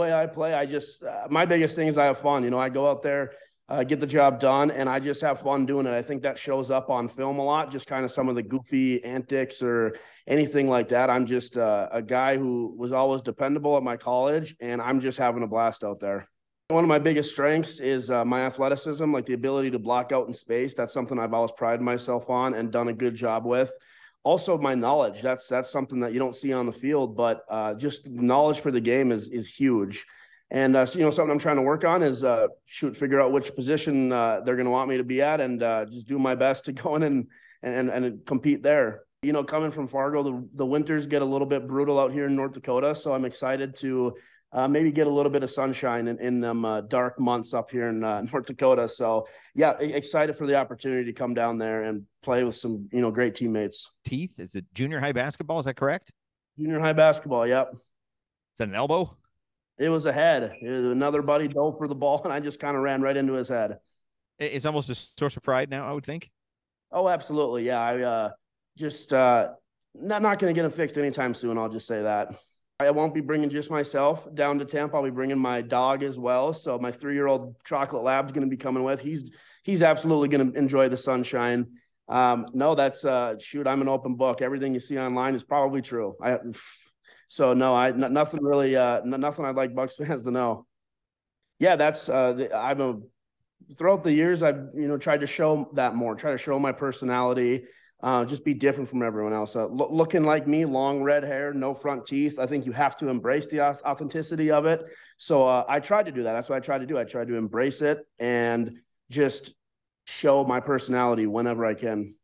Way I play, I just uh, my biggest thing is I have fun. You know, I go out there, uh, get the job done, and I just have fun doing it. I think that shows up on film a lot. Just kind of some of the goofy antics or anything like that. I'm just uh, a guy who was always dependable at my college, and I'm just having a blast out there. One of my biggest strengths is uh, my athleticism, like the ability to block out in space. That's something I've always prided myself on and done a good job with. Also, my knowledge. That's that's something that you don't see on the field, but uh, just knowledge for the game is is huge. And uh, so, you know, something I'm trying to work on is uh, shoot, figure out which position uh, they're going to want me to be at, and uh, just do my best to go in and and and compete there. You know, coming from Fargo, the the winters get a little bit brutal out here in North Dakota, so I'm excited to uh, maybe get a little bit of sunshine in, in them uh, dark months up here in uh, North Dakota. So yeah, excited for the opportunity to come down there and play with some you know great teammates. Teeth is it junior high basketball? Is that correct? Junior high basketball. Yep. Is that an elbow? It was a head. Was another buddy dove for the ball, and I just kind of ran right into his head. It's almost a source of pride now. I would think. Oh, absolutely. Yeah, I uh, just uh, not not going to get him fixed anytime soon. I'll just say that. I won't be bringing just myself down to Tampa. I'll be bringing my dog as well. So my three-year-old chocolate lab's going to be coming with. He's he's absolutely going to enjoy the sunshine. Um, no, that's uh, shoot. I'm an open book. Everything you see online is probably true. I so no, I n- nothing really. Uh, n- nothing I'd like Bucs fans to know. Yeah, that's uh, the, I'm a throughout the years I've you know tried to show that more. Try to show my personality uh, just be different from everyone else. Uh, lo- looking like me, long red hair, no front teeth. I think you have to embrace the authenticity of it. So uh, I tried to do that. That's what I tried to do. I tried to embrace it and just show my personality whenever I can.